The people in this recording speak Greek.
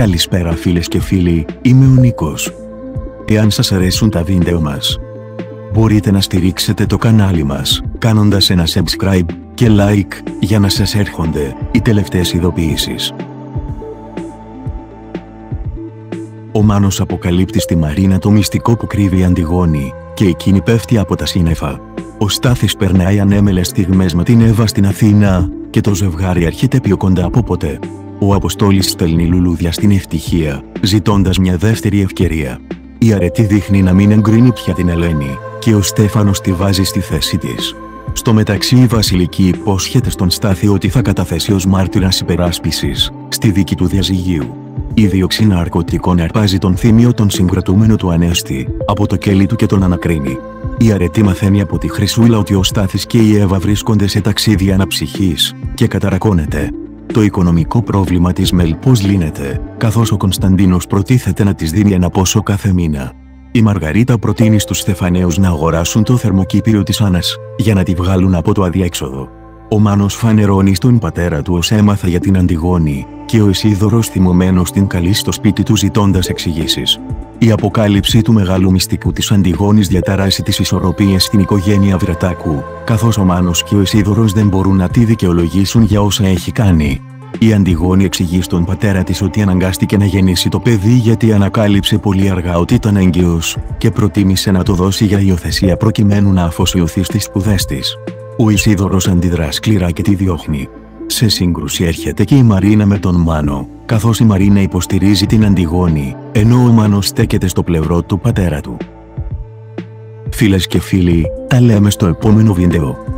Καλησπέρα φίλες και φίλοι, είμαι ο Νίκος. Εάν σας αρέσουν τα βίντεο μας, μπορείτε να στηρίξετε το κανάλι μας, κάνοντας ένα subscribe και like, για να σας έρχονται οι τελευταίες ειδοποιήσεις. Ο Μάνος αποκαλύπτει στη Μαρίνα το μυστικό που κρύβει η Αντιγόνη, και εκείνη πέφτει από τα σύννεφα. Ο Στάθης περνάει ανέμελες στιγμές με την Εύα στην Αθήνα, και το ζευγάρι έρχεται πιο κοντά από ποτέ. Ο Αποστόλης στέλνει λουλούδια στην ευτυχία, ζητώντας μια δεύτερη ευκαιρία. Η αρετή δείχνει να μην εγκρίνει πια την Ελένη, και ο Στέφανος τη βάζει στη θέση της. Στο μεταξύ η Βασιλική υπόσχεται στον Στάθη ότι θα καταθέσει ως μάρτυρας υπεράσπισης, στη δίκη του διαζυγίου. Η δίωξη ναρκωτικών αρπάζει τον θύμιο τον συγκρατούμενο του Ανέστη, από το κέλι του και τον ανακρίνει. Η αρετή μαθαίνει από τη Χρυσούλα ότι ο Στάθης και η Εύα βρίσκονται σε ταξίδι αναψυχής, και καταρακώνεται. Το οικονομικό πρόβλημα της Μελ πώς λύνεται, καθώς ο Κωνσταντίνος προτίθεται να της δίνει ένα πόσο κάθε μήνα. Η Μαργαρίτα προτείνει στους Στεφανέους να αγοράσουν το θερμοκήπιο της Άννας, για να τη βγάλουν από το αδιέξοδο. Ο Μάνος φανερώνει στον πατέρα του ως έμαθα για την Αντιγόνη, και ο Ισίδωρος θυμωμένος την καλεί στο σπίτι του ζητώντας εξηγήσεις. Η αποκάλυψη του μεγάλου μυστικού της Αντιγόνης διαταράσει τις ισορροπίες στην οικογένεια Βρετάκου, καθώς ο Μάνος και ο Ισίδωρος δεν μπορούν να τη δικαιολογήσουν για όσα έχει κάνει. Η Αντιγόνη εξηγεί στον πατέρα της ότι αναγκάστηκε να γεννήσει το παιδί γιατί ανακάλυψε πολύ αργά ότι ήταν έγκυος και προτίμησε να το δώσει για υιοθεσία προκειμένου να αφοσιωθεί στις σπουδές της. Ο Ισίδωρος αντιδρά σκληρά και τη διώχνει. Σε σύγκρουση έρχεται και η Μαρίνα με τον Μάνο, καθώς η Μαρίνα υποστηρίζει την Αντιγόνη, ενώ ο Μάνος στέκεται στο πλευρό του πατέρα του. Φίλες και φίλοι, τα λέμε στο επόμενο βίντεο.